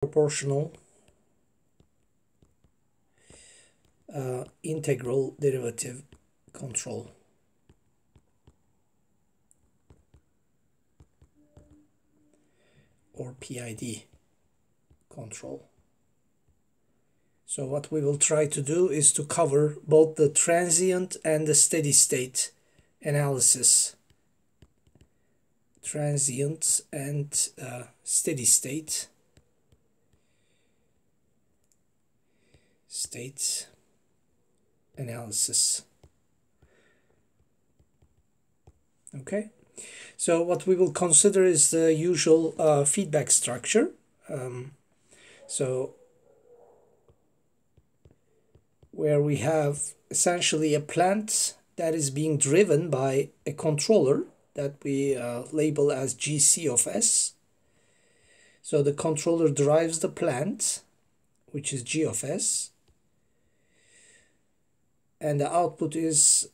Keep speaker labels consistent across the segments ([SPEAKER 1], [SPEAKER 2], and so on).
[SPEAKER 1] proportional uh, integral derivative control. or PID control. So what we will try to do is to cover both the transient and the steady state analysis. Transient and uh, steady state. State analysis. Okay, so what we will consider is the usual uh, feedback structure. Um, so where we have essentially a plant that is being driven by a controller that we uh, label as GC of S. So the controller drives the plant, which is G of S, and the output is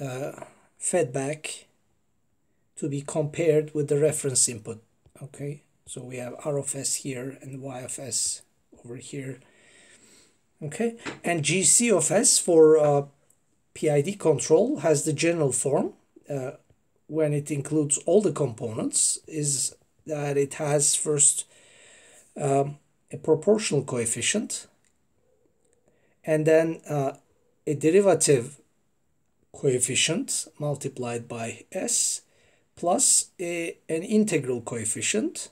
[SPEAKER 1] uh, fed back to be compared with the reference input. Okay, so we have R of S here and Y of S over here. Okay, and GC of S for uh, PID control has the general form uh, when it includes all the components is that it has first um, a proportional coefficient and then uh, a derivative coefficient multiplied by s plus a, an integral coefficient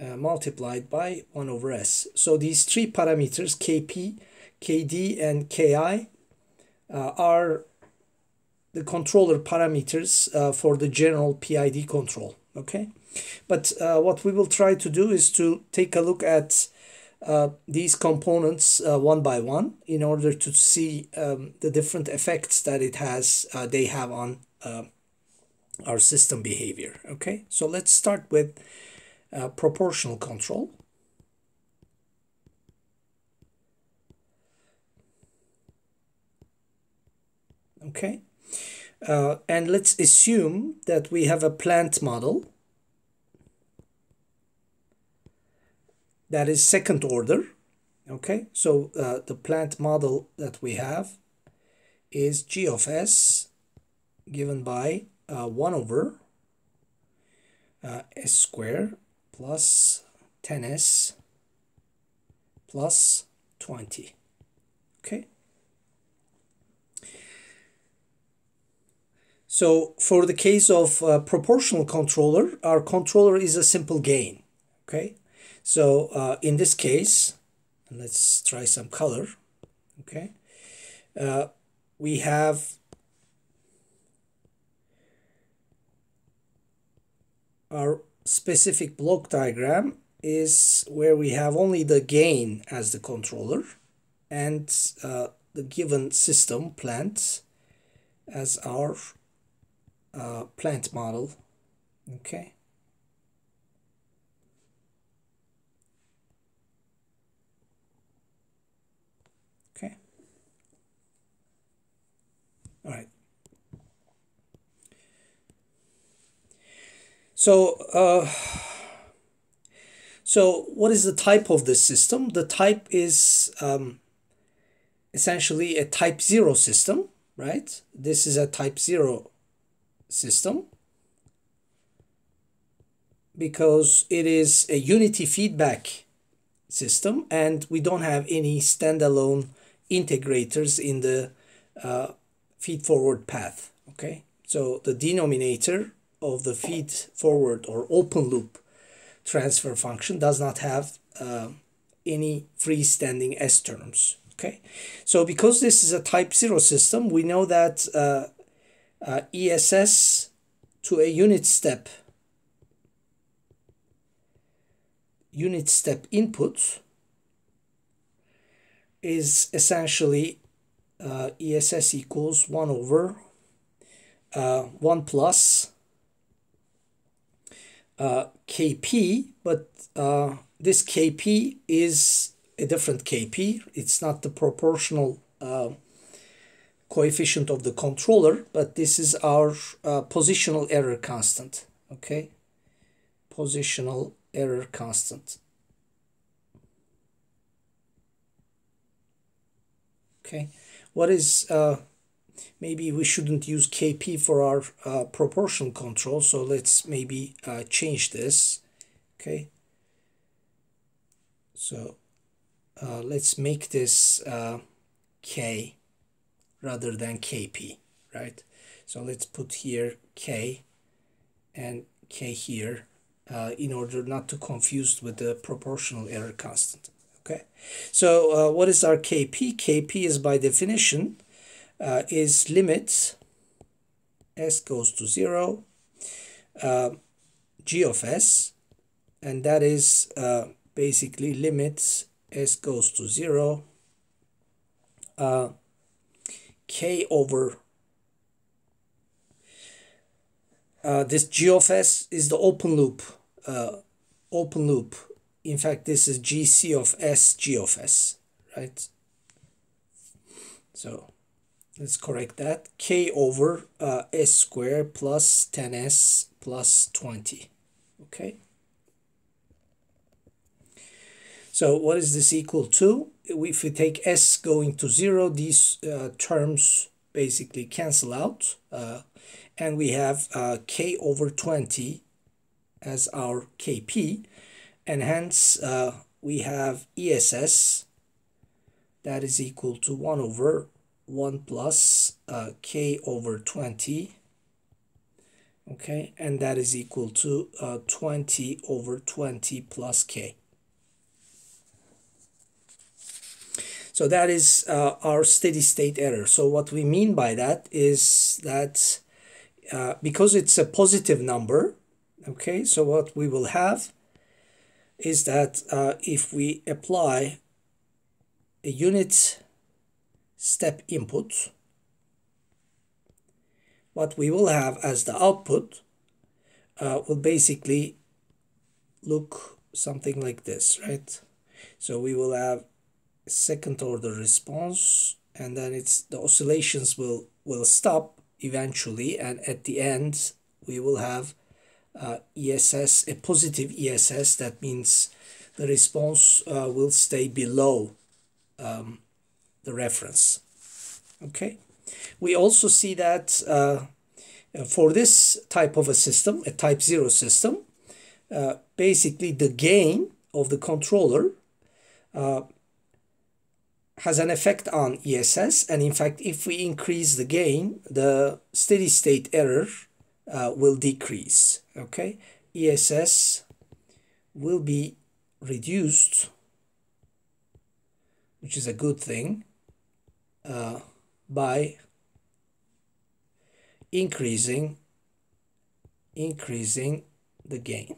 [SPEAKER 1] uh, multiplied by 1 over s. So these three parameters kp, kd and ki uh, are the controller parameters uh, for the general PID control. Okay, but uh, what we will try to do is to take a look at uh, these components uh, one by one in order to see um, the different effects that it has uh, they have on uh, our system behavior okay? So let's start with uh, proportional control. Okay? And let's assume that we have a plant model that is second order okay? So uh, the plant model that we have is g of s given by uh, 1 over uh, s square plus 10s plus 20 okay? So for the case of uh, proportional controller our controller is a simple gain okay so uh, in this case, let's try some color, okay? Uh, we have our specific block diagram is where we have only the gain as the controller and uh, the given system plant as our uh, plant model okay All right. So, uh, so what is the type of this system? The type is um, essentially a type 0 system, right? This is a type 0 system because it is a unity feedback system and we don't have any standalone integrators in the uh, feed forward path okay? So the denominator of the feed forward or open loop transfer function does not have uh, any freestanding s terms okay? So because this is a type 0 system we know that uh, uh, ess to a unit step unit step input is essentially uh, ESS equals 1 over uh, 1 plus uh, KP, but uh, this KP is a different KP. It's not the proportional uh, coefficient of the controller, but this is our uh, positional error constant, okay? Positional error constant. Okay. What is uh, maybe we shouldn't use kp for our uh, proportional control so let's maybe uh, change this. Okay. So uh, let's make this uh, k rather than kp right? So let's put here k and k here uh, in order not to confuse with the proportional error constant okay. So uh, what is our kp kp is by definition uh, is limit s goes to 0 uh, g of s and that is uh, basically limits s goes to 0 uh, k over uh, this g of s is the open loop open loop in fact this is gc of s g of s right? So let's correct that. K over uh, s squared plus 10s plus 20 okay? So what is this equal to? If we take s going to zero these uh, terms basically cancel out uh, and we have uh, k over 20 as our kp and hence uh, we have ess that is equal to 1 over 1 plus uh, k over 20 okay and that is equal to uh, 20 over 20 plus k. So that is uh, our steady state error. So what we mean by that is that uh, because it's a positive number okay so what we will have is that uh, if we apply a unit step input, what we will have as the output uh, will basically look something like this, right? So we will have second order response and then it's the oscillations will will stop eventually and at the end we will have uh, ESS, a positive ESS, that means the response uh, will stay below um, the reference. Okay, we also see that uh, for this type of a system, a type 0 system, uh, basically the gain of the controller uh, has an effect on ESS and in fact if we increase the gain the steady state error uh, will decrease okay? ESS will be reduced which is a good thing uh, by increasing increasing the gain.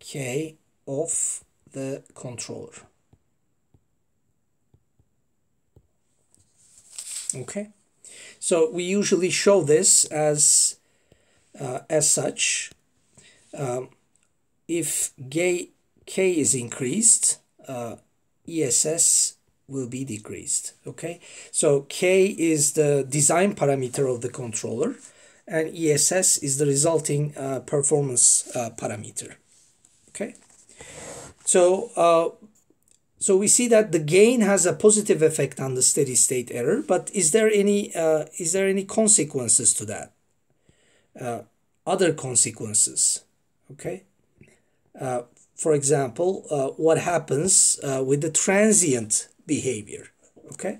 [SPEAKER 1] K of the controller. Okay? So we usually show this as uh, as such. Um, if K, K is increased, uh, ESS will be decreased. Okay, so K is the design parameter of the controller, and ESS is the resulting uh, performance uh, parameter. Okay, so uh, so we see that the gain has a positive effect on the steady state error, but is there any uh, is there any consequences to that? Uh, other consequences, okay? Uh, for example, uh, what happens uh, with the transient behavior, okay?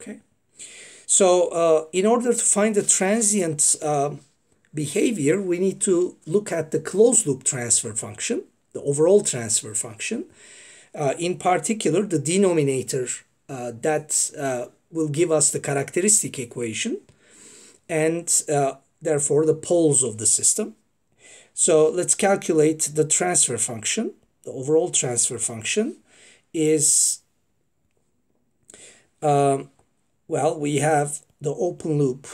[SPEAKER 1] Okay. So uh, in order to find the transient uh, behavior, we need to look at the closed loop transfer function, the overall transfer function. Uh, in particular, the denominator uh, that uh, will give us the characteristic equation and uh, therefore the poles of the system. So let's calculate the transfer function. The overall transfer function is um, well, we have the open loop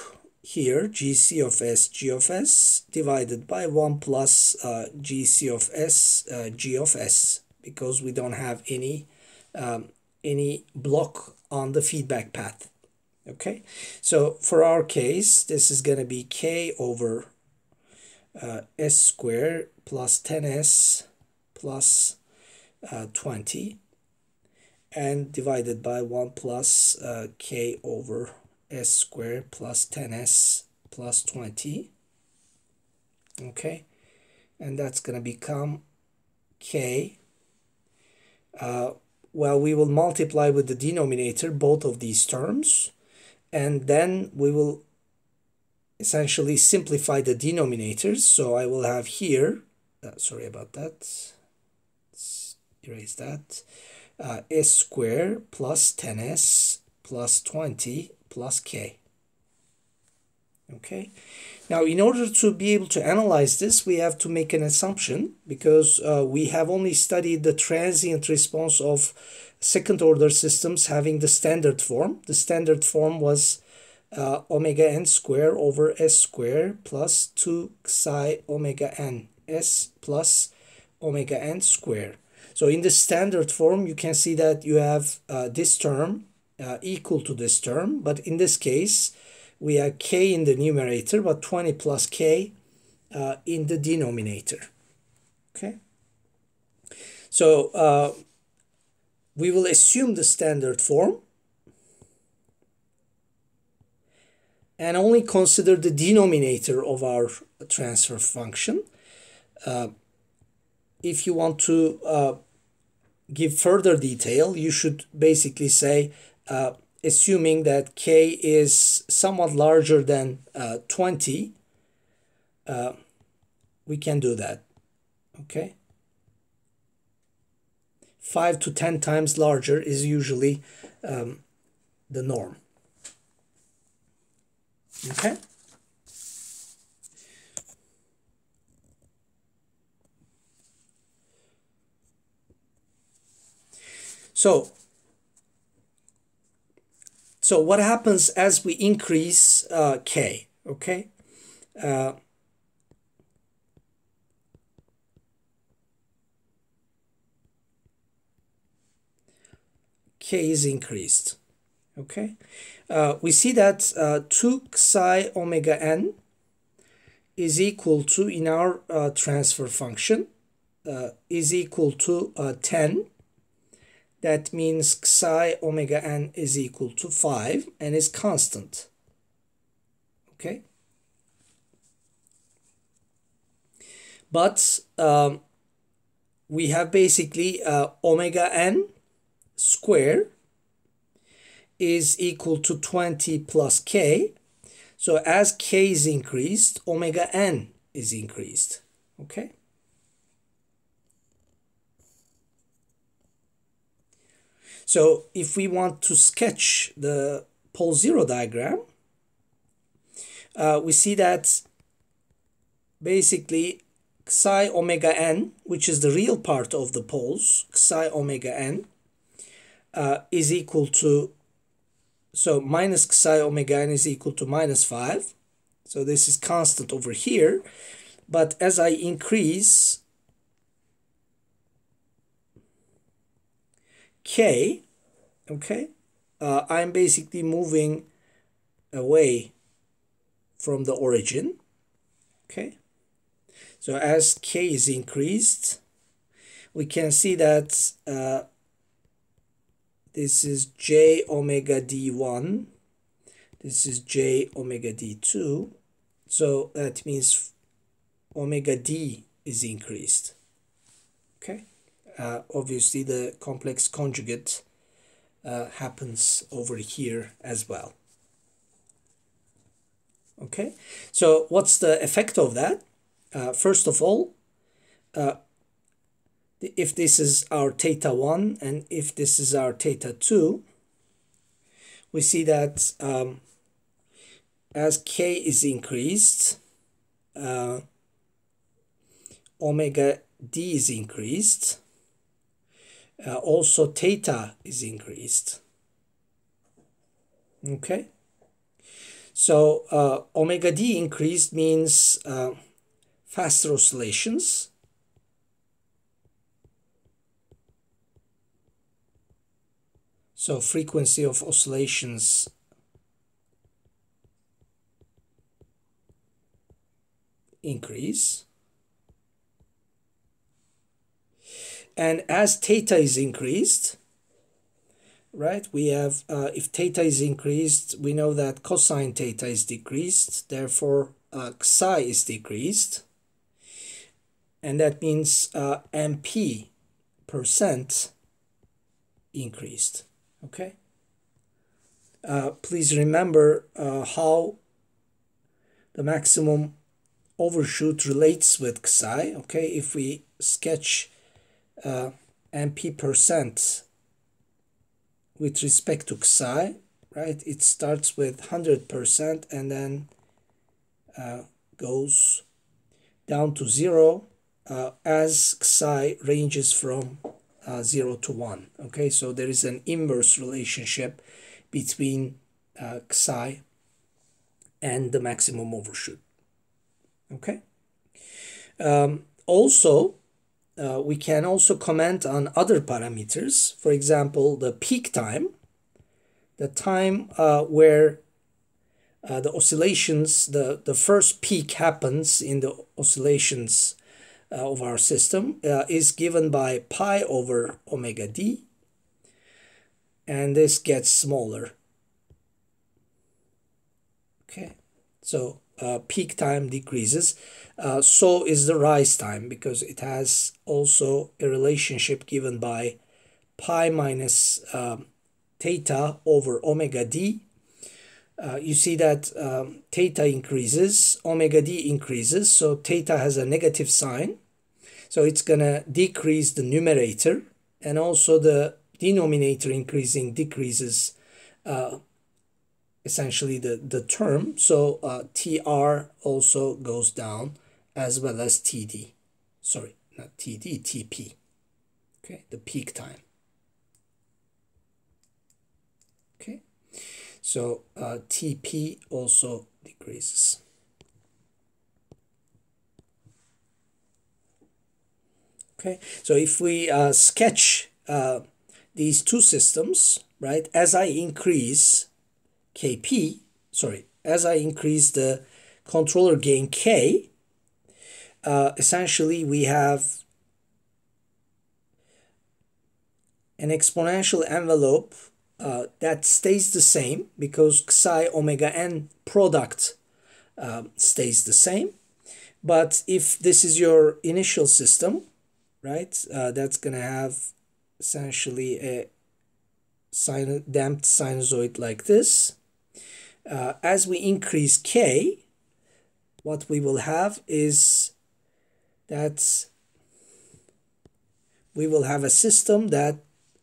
[SPEAKER 1] here, gc of s, g of s, divided by 1 plus uh, gc of s, uh, g of s, because we don't have any, um, any block on the feedback path. Okay, so for our case, this is going to be k over uh, s square plus 10s plus, uh, 20 and divided by 1 plus uh, k over s squared plus 10s plus 20 okay and that's going to become k uh, well we will multiply with the denominator both of these terms and then we will essentially simplify the denominators. So I will have here uh, sorry about that. Let's erase that. Uh, s squared plus 10s plus 20 plus k. Okay, now in order to be able to analyze this, we have to make an assumption because uh, we have only studied the transient response of second order systems having the standard form. The standard form was uh, omega n square over s square plus 2 psi omega n s plus omega n square. So in the standard form, you can see that you have uh, this term uh, equal to this term, but in this case, we have k in the numerator, but 20 plus k uh, in the denominator. Okay. So uh, we will assume the standard form and only consider the denominator of our transfer function. Uh, if you want to uh, give further detail, you should basically say, uh, assuming that k is somewhat larger than uh, 20, uh, we can do that, okay? 5 to 10 times larger is usually um, the norm, okay? So, so what happens as we increase uh, k, okay? Uh, k is increased, okay? Uh, we see that uh, 2 psi omega n is equal to, in our uh, transfer function, uh, is equal to 10 that means psi omega n is equal to 5 and is constant. Okay? But um, we have basically uh, omega n square is equal to 20 plus k. So as k is increased, omega n is increased. Okay? So if we want to sketch the pole zero diagram, uh, we see that basically psi omega n, which is the real part of the poles, psi omega n, uh, is equal to, so minus psi omega n is equal to minus 5. So this is constant over here. But as I increase k, okay, uh, I'm basically moving away from the origin, okay. So as k is increased, we can see that uh, this is j omega d1, this is j omega d2, so that means omega d is increased, okay uh, obviously the complex conjugate uh, happens over here as well. Okay, so what's the effect of that? Uh, first of all, uh, if this is our theta 1 and if this is our theta 2, we see that um, as k is increased, uh, omega d is increased, uh, also theta is increased. Okay. So uh, omega d increased means uh, faster oscillations. So frequency of oscillations increase and as theta is increased right we have uh, if theta is increased we know that cosine theta is decreased therefore uh, psi is decreased. And that means uh, mp percent increased okay? Uh, please remember uh, how the maximum overshoot relates with psi okay? If we sketch uh, mp percent with respect to psi right? It starts with 100% and then uh, goes down to 0 uh, as psi ranges from uh, 0 to 1 okay? So there is an inverse relationship between uh, psi and the maximum overshoot okay? Um, also uh, we can also comment on other parameters. For example, the peak time, the time uh, where uh, the oscillations, the, the first peak happens in the oscillations uh, of our system uh, is given by pi over omega d. And this gets smaller. Okay, so uh, peak time decreases. Uh, so is the rise time because it has also a relationship given by pi minus um, theta over omega d. Uh, you see that um, theta increases, omega d increases, so theta has a negative sign. So it's going to decrease the numerator and also the denominator increasing decreases uh, essentially the, the term. So uh, TR also goes down as well as TD. Sorry, not TD, TP. Okay, the peak time. Okay, so uh, TP also decreases. Okay, so if we uh, sketch uh, these two systems, right, as I increase kp, sorry, as I increase the controller gain k, uh, essentially we have an exponential envelope uh, that stays the same because psi omega n product uh, stays the same. But if this is your initial system, right, uh, that's going to have essentially a sin damped sinusoid like this uh, as we increase k, what we will have is that we will have a system that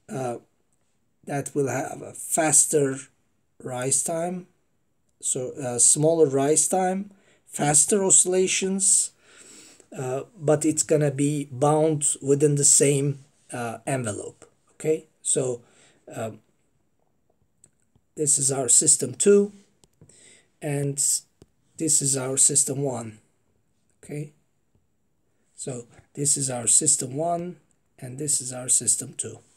[SPEAKER 1] uh, that will have a faster rise time, so uh, smaller rise time, faster oscillations, uh, but it's gonna be bound within the same uh, envelope. Okay, so um, this is our system two and this is our system 1 okay? So this is our system 1 and this is our system 2 okay